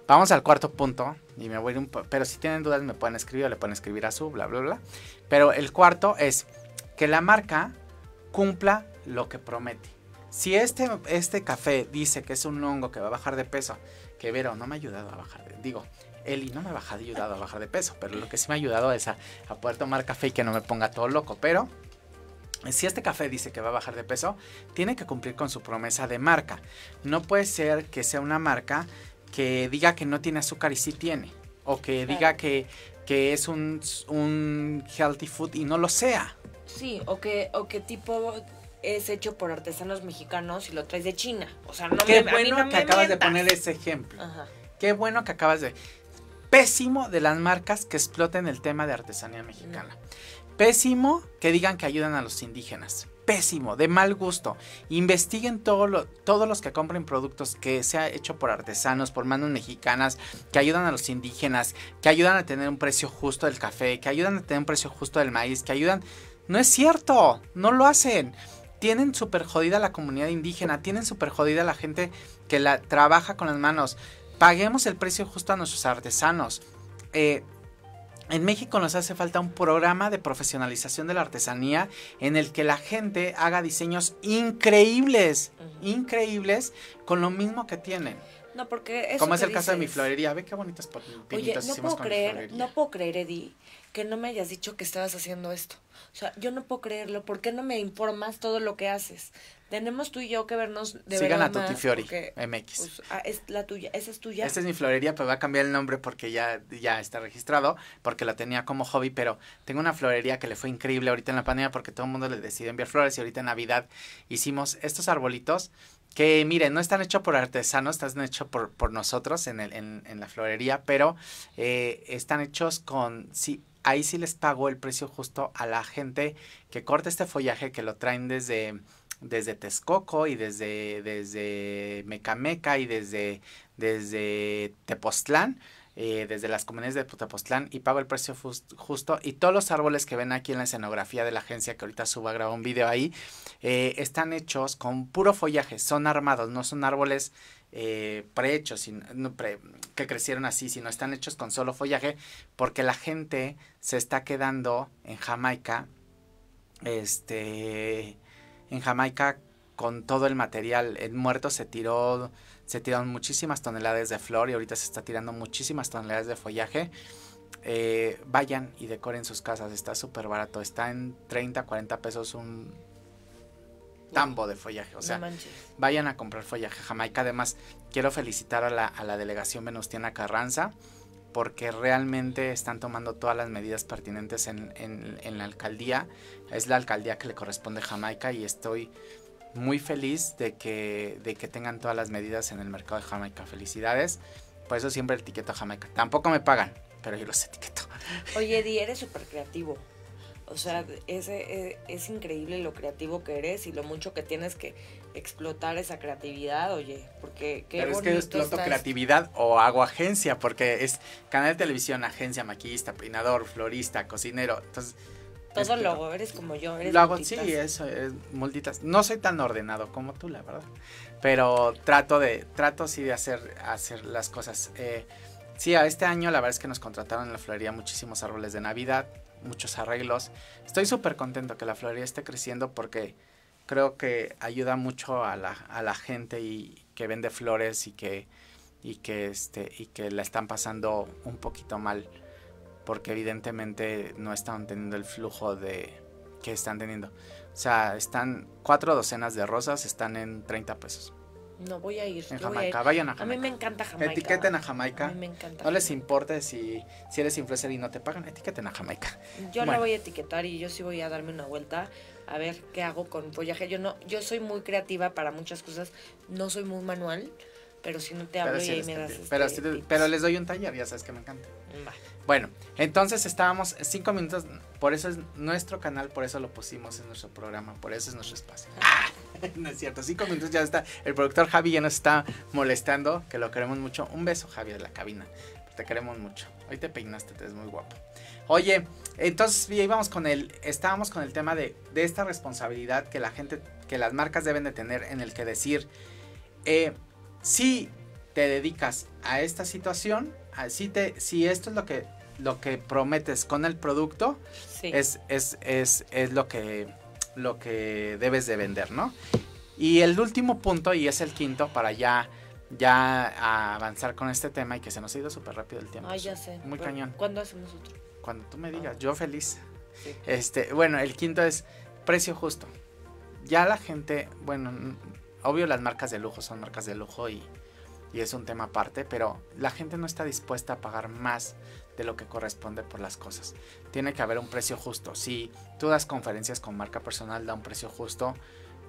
Speaker 2: Vamos al cuarto punto y me voy un pero si tienen dudas me pueden escribir o le pueden escribir a su bla bla bla. Pero el cuarto es que la marca cumpla lo que promete. Si este, este café dice que es un hongo que va a bajar de peso, que Vero no me ha ayudado a bajar de, digo, Eli no me ha ayudado a bajar de peso, pero lo que sí me ha ayudado es a, poder tomar café y que no me ponga todo loco, pero si este café dice que va a bajar de peso, tiene que cumplir con su promesa de marca. No puede ser que sea una marca que diga que no tiene azúcar y sí tiene. O que diga que, que es un, un healthy food y no lo sea.
Speaker 1: Sí, o que, o que tipo es hecho por artesanos mexicanos y lo traes de China. O sea, no
Speaker 2: Qué bueno que acabas de poner ese ejemplo. Qué bueno que acabas de. Pésimo de las marcas que exploten el tema de artesanía mexicana. Pésimo que digan que ayudan a los indígenas. Pésimo, de mal gusto. Investiguen todo lo, todos los que compren productos que sea hecho por artesanos, por manos mexicanas, que ayudan a los indígenas, que ayudan a tener un precio justo del café, que ayudan a tener un precio justo del maíz, que ayudan no es cierto, no lo hacen. Tienen súper jodida la comunidad indígena, tienen súper jodida la gente que la trabaja con las manos. Paguemos el precio justo a nuestros artesanos. Eh, en México nos hace falta un programa de profesionalización de la artesanía en el que la gente haga diseños increíbles, increíbles, con lo mismo que tienen.
Speaker 1: No, porque
Speaker 2: Como es el caso de mi florería. Ve qué bonitas
Speaker 1: Oye, no puedo creer, no puedo creer, Eddie, que no me hayas dicho que estabas haciendo esto. O sea, yo no puedo creerlo. ¿Por qué no me informas todo lo que haces? Tenemos tú y yo que vernos de
Speaker 2: Sigan a Tutti Fiori, MX.
Speaker 1: Pues, ah, es la tuya, esa es tuya.
Speaker 2: Esta es mi florería, pero va a cambiar el nombre porque ya, ya está registrado, porque la tenía como hobby, pero tengo una florería que le fue increíble ahorita en la pandemia porque todo el mundo le decidió enviar flores y ahorita en Navidad hicimos estos arbolitos que miren, no están hechos por artesanos, están hechos por, por nosotros en, el, en, en la florería, pero eh, están hechos con, sí, ahí sí les pago el precio justo a la gente que corta este follaje, que lo traen desde, desde Texcoco y desde, desde Mecameca y desde, desde Tepoztlán. Eh, desde las comunidades de Tepoztlán y pago el precio justo. Y todos los árboles que ven aquí en la escenografía de la agencia, que ahorita suba a grabar un video ahí, eh, están hechos con puro follaje, son armados, no son árboles eh, prehechos, que crecieron así, sino están hechos con solo follaje, porque la gente se está quedando en Jamaica, este, en Jamaica con todo el material. En muerto se tiró, se tiraron muchísimas toneladas de flor y ahorita se está tirando muchísimas toneladas de follaje. Eh, vayan y decoren sus casas, está súper barato, está en 30, 40 pesos un tambo de follaje. O sea, vayan a comprar follaje Jamaica. Además, quiero felicitar a la, a la delegación Venustiana Carranza porque realmente están tomando todas las medidas pertinentes en, en, la alcaldía. Es la alcaldía que le corresponde a Jamaica y estoy muy feliz de que, de que tengan todas las medidas en el mercado de Jamaica. Felicidades. Por eso siempre etiqueto a Jamaica. Tampoco me pagan, pero yo los etiqueto.
Speaker 1: Oye, Eddie, eres súper creativo. O sea, es, e, es, increíble lo creativo que eres y lo mucho que tienes que explotar esa creatividad, oye, porque qué
Speaker 2: Pero es que exploto creatividad o hago agencia, porque es canal de televisión, agencia, maquillista, peinador, florista, cocinero, entonces...
Speaker 1: Todo lo hago, eres como yo, eres
Speaker 2: Lo hago, sí, eso, es multitas. No soy tan ordenado como tú, la verdad, pero trato de, trato sí de hacer, hacer las cosas. Eh, sí, a este año la verdad es que nos contrataron en la florería muchísimos árboles de Navidad, muchos arreglos. Estoy súper contento que la florería esté creciendo porque creo que ayuda mucho a la, a la gente y que vende flores y que, y que, este, y que la están pasando un poquito mal porque evidentemente no están teniendo el flujo de que están teniendo. O sea, están cuatro docenas de rosas, están en 30 pesos.
Speaker 1: No, voy a ir.
Speaker 2: En
Speaker 1: yo voy a ir.
Speaker 2: Jamaica, vayan a
Speaker 1: A
Speaker 2: Jamaica.
Speaker 1: mí me encanta Jamaica.
Speaker 2: Etiqueten a Jamaica.
Speaker 1: A mí me encanta.
Speaker 2: No les importe si, si eres influencer y no te pagan, etiqueten a Jamaica.
Speaker 1: Yo la
Speaker 2: Bueno.
Speaker 1: voy a etiquetar y yo sí voy a darme una vuelta a ver qué hago con follaje. Yo no, yo soy muy creativa para muchas cosas, no soy muy manual, pero si no te hablo y me das este,
Speaker 2: pero, te- les doy un taller, ya sabes que me encanta. Bueno, entonces estábamos cinco minutos, por eso es nuestro canal, por eso lo pusimos en nuestro programa, por eso es nuestro espacio. no es cierto, cinco minutos ya está. El productor Javi ya nos está molestando, que lo queremos mucho. Un beso, Javi, de la cabina. Te queremos mucho. Hoy te peinaste, te ves muy guapo. Oye, entonces íbamos con el, estábamos con el tema de, de esta responsabilidad que la gente, que las marcas deben de tener en el que decir, eh, si te dedicas a esta situación, a- si, te, si esto es lo que, lo que prometes con el producto,
Speaker 1: Sí.
Speaker 2: es, es, es, es lo, que, lo que debes de vender, ¿no? Y el último punto, y es el quinto, para ya, ya avanzar con este tema y que se nos ha ido súper rápido el tiempo.
Speaker 1: Ay, ya sé.
Speaker 2: Muy
Speaker 1: pero
Speaker 2: cañón.
Speaker 1: ¿Cuándo hacemos otro?
Speaker 2: Cuando tú me digas, yo feliz.
Speaker 1: Sí.
Speaker 2: Este, bueno, el quinto es precio justo. Ya la gente, bueno, obvio las marcas de lujo son marcas de lujo y, y es un tema aparte, pero la gente no está dispuesta a pagar más de lo que corresponde por las cosas. Tiene que haber un precio justo. Si tú das conferencias con marca personal, da un precio justo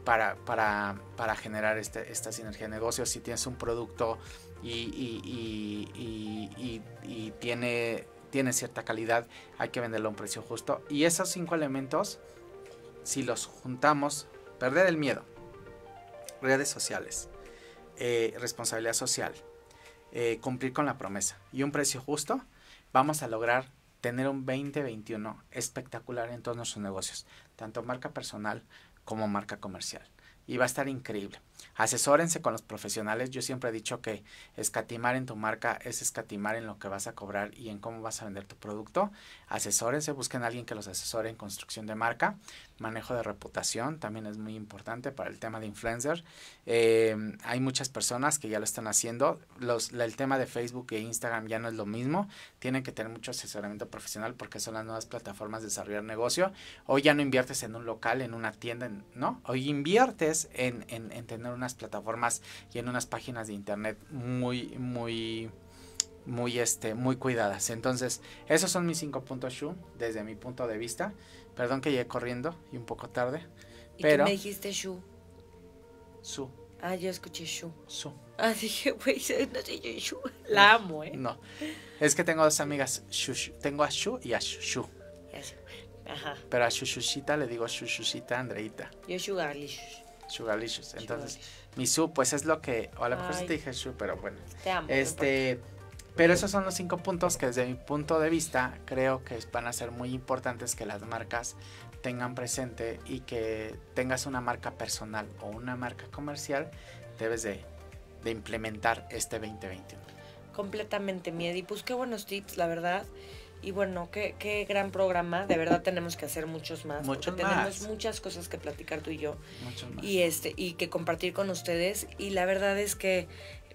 Speaker 2: para, para, para generar este, esta sinergia de negocios. Si tienes un producto y, y- tiene, tiene cierta calidad, hay que venderlo a un precio justo. Y esos cinco elementos, si los juntamos, perder el miedo, redes sociales, eh, responsabilidad social, eh, cumplir con la promesa y un precio justo, vamos a lograr tener un 2021 espectacular en todos nuestros negocios, tanto marca personal como marca comercial. Y va a estar increíble. Asesórense con los profesionales. Yo siempre he dicho que escatimar en tu marca es escatimar en lo que vas a cobrar y en cómo vas a vender tu producto. Asesórense, busquen a alguien que los asesore en construcción de marca. Manejo de reputación también es muy importante para el tema de influencer. Eh, hay muchas personas que ya lo están haciendo. Los, el tema de Facebook e Instagram ya no es lo mismo. Tienen que tener mucho asesoramiento profesional porque son las nuevas plataformas de desarrollar negocio. Hoy ya no inviertes en un local, en una tienda, en- ¿no? Hoy inviertes en- en tener unas plataformas y en unas páginas de internet muy, muy, muy, este, muy cuidadas. Entonces, esos son mis cinco puntos, Shu, desde mi punto de vista. Perdón que llegué corriendo y un poco tarde.
Speaker 1: ¿Y
Speaker 2: Pero-
Speaker 1: tú me dijiste Shu?
Speaker 2: Su,
Speaker 1: Ah, yo escuché Shu.
Speaker 2: su.
Speaker 1: Ah, dije, güey, no sé yo Shu. La amo, ¿eh?
Speaker 2: No. Es que tengo dos amigas, Shu, Shu. Tengo a Shu y a Shu.
Speaker 1: Ajá.
Speaker 2: Pero a Shushushita le digo Shushushita Andreita.
Speaker 1: Yo Sugarlicious.
Speaker 2: Sugarlicious. Entonces,
Speaker 1: Sugarlicious.
Speaker 2: mi Su, pues es lo que. O a lo mejor sí te dije pero bueno.
Speaker 1: Te amo. no
Speaker 2: Este. Pero esos son los cinco puntos que desde mi punto de vista creo que van a ser muy importantes que las marcas tengan presente y que tengas una marca personal o una marca comercial, debes de, de implementar este 2021.
Speaker 1: Completamente, Miedi. Pues qué buenos tips, la verdad. Y bueno, qué, qué gran programa. De verdad tenemos que hacer muchos más.
Speaker 2: Muchos
Speaker 1: porque tenemos
Speaker 2: más.
Speaker 1: muchas cosas que platicar tú y yo.
Speaker 2: Mucho más.
Speaker 1: Y este, y que compartir con ustedes. Y la verdad es que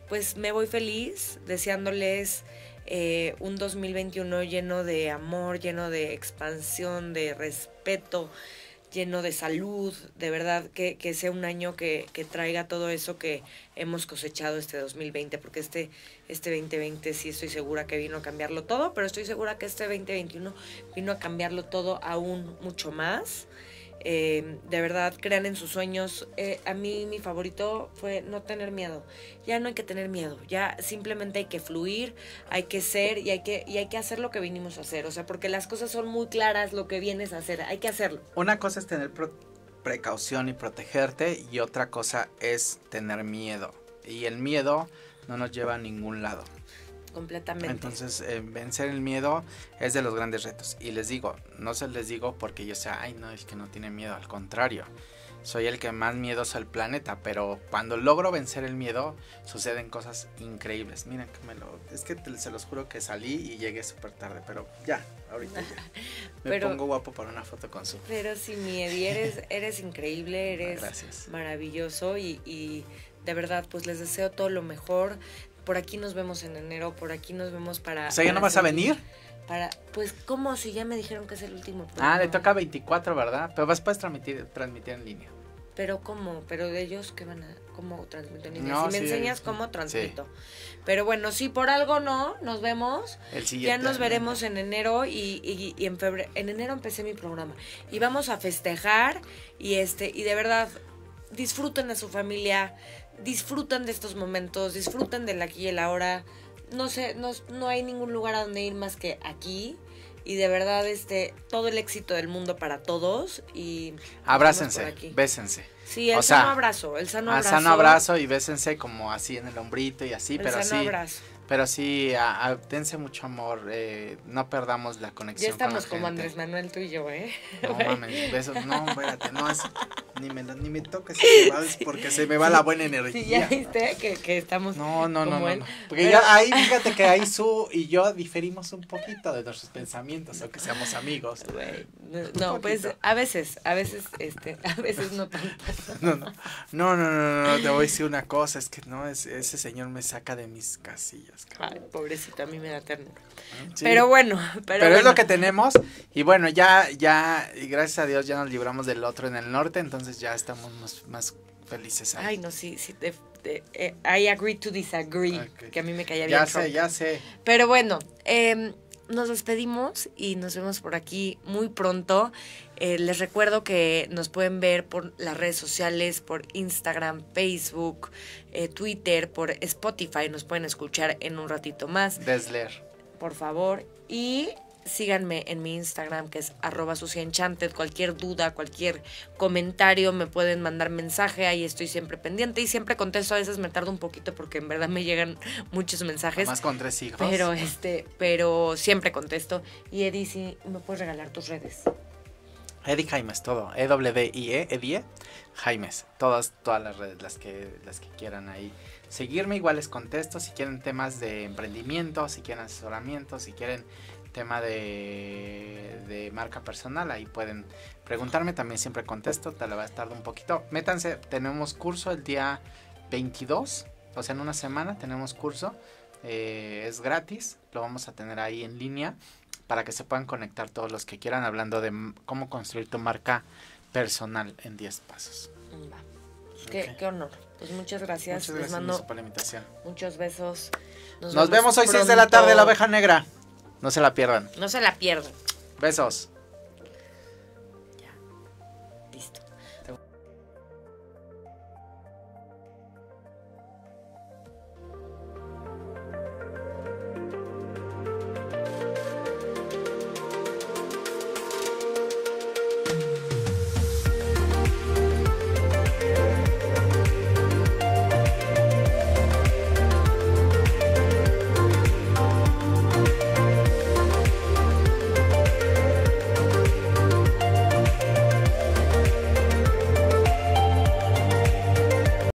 Speaker 1: pues me voy feliz, deseándoles eh, un 2021 lleno de amor, lleno de expansión, de respeto, lleno de salud, de verdad que, que sea un año que, que traiga todo eso que hemos cosechado este 2020, porque este, este 2020 sí estoy segura que vino a cambiarlo todo, pero estoy segura que este 2021 vino a cambiarlo todo aún mucho más. Eh, de verdad, crean en sus sueños. Eh, a mí mi favorito fue no tener miedo. Ya no hay que tener miedo, ya simplemente hay que fluir, hay que ser y hay que, y hay que hacer lo que vinimos a hacer. O sea, porque las cosas son muy claras lo que vienes a hacer, hay que hacerlo.
Speaker 2: Una cosa es tener precaución y protegerte y otra cosa es tener miedo. Y el miedo no nos lleva a ningún lado.
Speaker 1: Completamente.
Speaker 2: Entonces, eh, vencer el miedo es de los grandes retos. Y les digo, no se les digo porque yo sea, ay, no, el que no tiene miedo, al contrario. Soy el que más miedoso al planeta, pero cuando logro vencer el miedo, suceden cosas increíbles. Miren que me lo. Es que te- se los juro que salí y llegué súper tarde, pero ya, ahorita ya. Me
Speaker 1: Pero-
Speaker 2: pongo guapo para una foto con su.
Speaker 1: Pero sí, Miedi, eres, eres increíble, eres
Speaker 2: Gracias.
Speaker 1: maravilloso y, y de verdad, pues les deseo todo lo mejor. Por aquí nos vemos en enero, por aquí nos vemos para...
Speaker 2: O sea, ¿ya no
Speaker 1: para
Speaker 2: vas a venir?
Speaker 1: Para, pues, ¿cómo? Si ya me dijeron que es el último
Speaker 2: Ah,
Speaker 1: programa.
Speaker 2: le toca 24, ¿verdad? Pero vas puedes transmitir, transmitir en línea.
Speaker 1: Pero ¿cómo? ¿Pero de ellos qué van a...? ¿Cómo transmiten? Y me-
Speaker 2: No,
Speaker 1: si me
Speaker 2: sí,
Speaker 1: enseñas cómo, transmito. Pero bueno, si por algo no, nos vemos.
Speaker 2: El
Speaker 1: Ya
Speaker 2: siguiente
Speaker 1: nos
Speaker 2: año.
Speaker 1: veremos en enero y, y- y en febrero. En enero empecé mi programa. Y vamos a festejar y este, y de verdad, disfruten de su familia, disfruten de estos momentos, disfruten del aquí y el ahora. No sé, no, no hay ningún lugar a donde ir más que aquí. Y de verdad, este, todo el éxito del mundo para todos. Y
Speaker 2: Abrácense, bésense.
Speaker 1: Sí, el
Speaker 2: O sea,
Speaker 1: sano abrazo, el sano abrazo.
Speaker 2: sano abrazo y bésense como así en el hombrito y así,
Speaker 1: el
Speaker 2: pero
Speaker 1: sano
Speaker 2: sí,
Speaker 1: abrazo.
Speaker 2: Pero sí, a- a- dense mucho amor, eh, no perdamos la
Speaker 1: Ya
Speaker 2: conexión
Speaker 1: estamos
Speaker 2: con
Speaker 1: como
Speaker 2: gente.
Speaker 1: Andrés Manuel, tú y yo, ¿eh?
Speaker 2: No mames, besos, no, espérate, no, es, ni me, ni me toques porque se me va la buena
Speaker 1: Sí, ya
Speaker 2: energía.
Speaker 1: viste que, que estamos
Speaker 2: No, no, no,
Speaker 1: como
Speaker 2: no,
Speaker 1: él.
Speaker 2: no. Porque
Speaker 1: Pero-
Speaker 2: ya ahí, fíjate que ahí su y yo diferimos un poquito de nuestros pensamientos, aunque seamos amigos.
Speaker 1: No, no, pues a veces, a veces, este, a veces no tanto.
Speaker 2: No, no, no, no, no, no, te voy a decir una cosa, es que no, es, ese señor me saca de mis casillas,
Speaker 1: Ay, pobrecito, a mí me da ternura.
Speaker 2: Sí.
Speaker 1: Pero bueno, pero,
Speaker 2: Pero, es lo que tenemos y bueno, ya, ya, y gracias a Dios ya nos libramos del otro en el norte, entonces ya estamos más, más felices ahí.
Speaker 1: Ay, no, sí, sí, de- de- eh, I agree to disagree, que a mí me caía bien
Speaker 2: ya
Speaker 1: Trump.
Speaker 2: sé, ya sé.
Speaker 1: Pero bueno, em, nos despedimos y nos vemos por aquí muy pronto. Eh, les recuerdo que nos pueden ver por las redes sociales, por Instagram, Facebook, eh, Twitter, por Spotify. Nos pueden escuchar en un ratito más,
Speaker 2: Desler.
Speaker 1: por favor. Y síganme en mi Instagram, que es arroba suciaenchanted. Cualquier duda, cualquier comentario, me pueden mandar mensaje. Ahí estoy siempre pendiente y siempre contesto. A veces me tardo un poquito porque en verdad me llegan muchos mensajes.
Speaker 2: Más con tres hijos.
Speaker 1: Pero este, pero siempre contesto. Y Eddie, si me puedes regalar tus redes.
Speaker 2: Eddie Jaimes, todo. E-W-I-E, Eddie Jaimes. Todas, todas las redes, las que, las que quieran ahí. Seguirme, igual les contesto. Si quieren temas de emprendimiento, si quieren asesoramiento, si quieren tema de, de marca personal, ahí pueden preguntarme. También siempre contesto, va a estar un poquito. Métanse, tenemos curso el día 22, o sea, en una semana tenemos curso. eh, es gratis, lo vamos a tener ahí en línea para que se puedan conectar todos los que quieran hablando de cómo construir tu marca personal en 10 pasos.
Speaker 1: Va. Qué, honor. Pues muchas gracias.
Speaker 2: Muchas
Speaker 1: Les mando
Speaker 2: por la invitación.
Speaker 1: muchos besos.
Speaker 2: Nos, vemos hoy 6 de la tarde, la
Speaker 1: pronto.
Speaker 2: oveja negra. No se la pierdan.
Speaker 1: No se la pierdan.
Speaker 2: Besos.